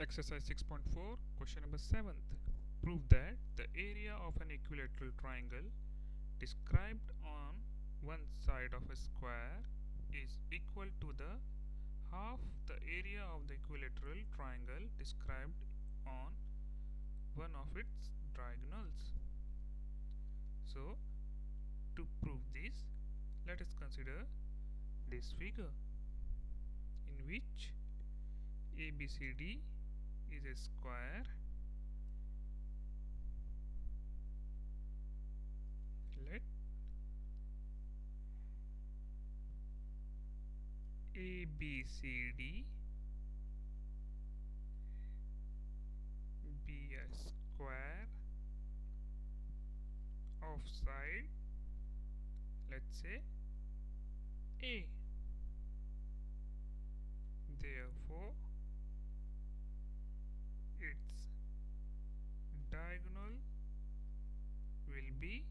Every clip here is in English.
Exercise 6.4, question number 7th. Prove that the area of an equilateral triangle described on one side of a square is equal to the half the area of the equilateral triangle described on one of its diagonals. So, to prove this, let us consider this figure in which ABCD is a square. Let ABCD be a square of side let's say A therefore its diagonal be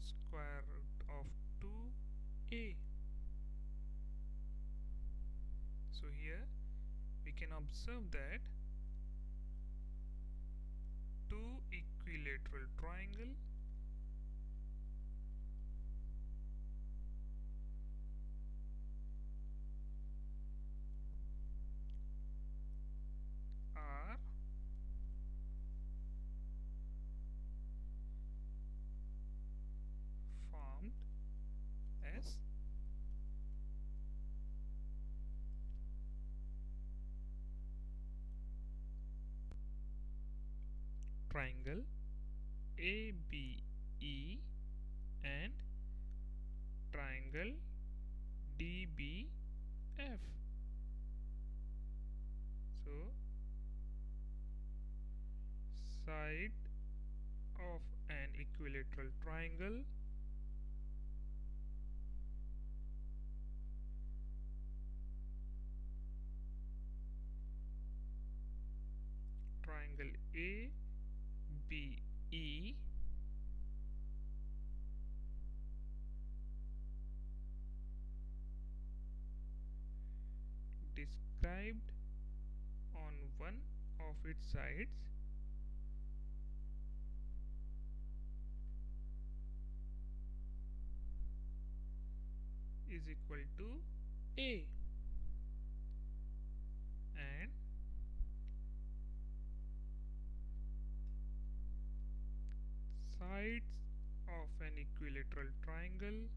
square root of 2a so here we can observe that two equilateral triangle triangle ABE and triangle DBF so side of an equilateral triangle triangle A B E described on one of its sides. Is equal to A. And sides of an equilateral triangle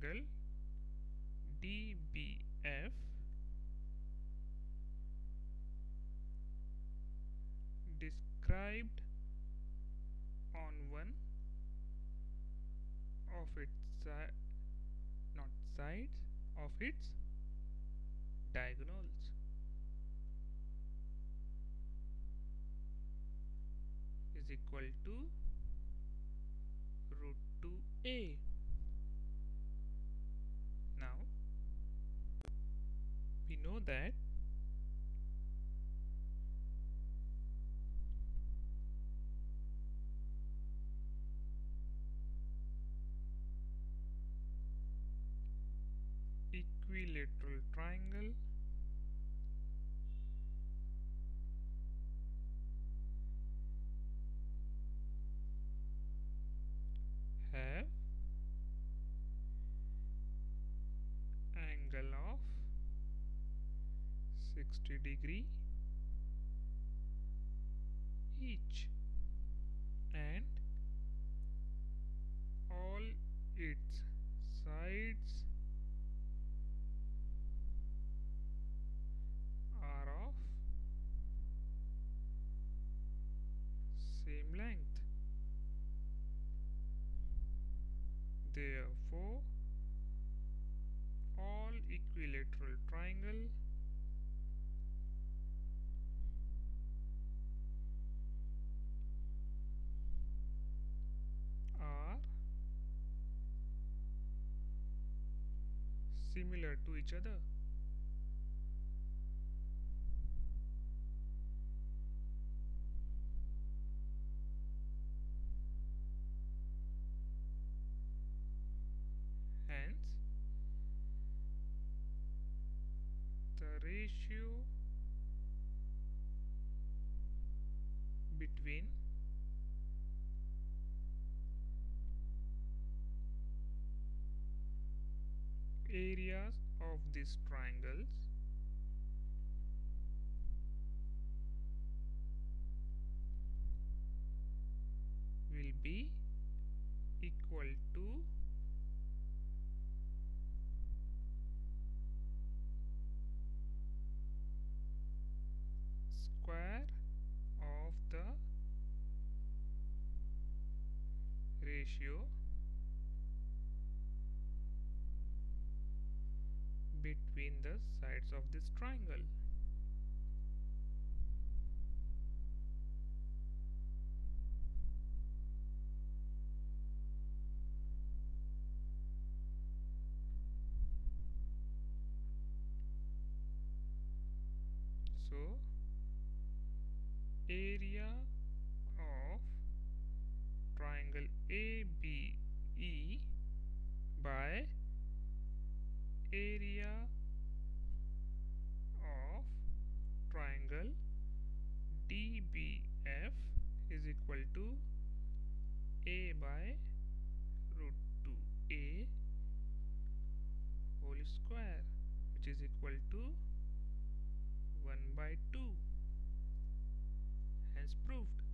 triangle DBF described on one of its not sides of its diagonals. Is equal to root 2a now we know that equilateral triangle have angle of 60 degree each and all its sides are of same length. Therefore similar to each other. Hence, the ratio between areas of these triangles. Will be equal to square of the ratio between the sides of this triangle. So area of triangle ABE by area of triangle DBF is equal to A by root 2A whole square which is equal to 1 by 2 hence proved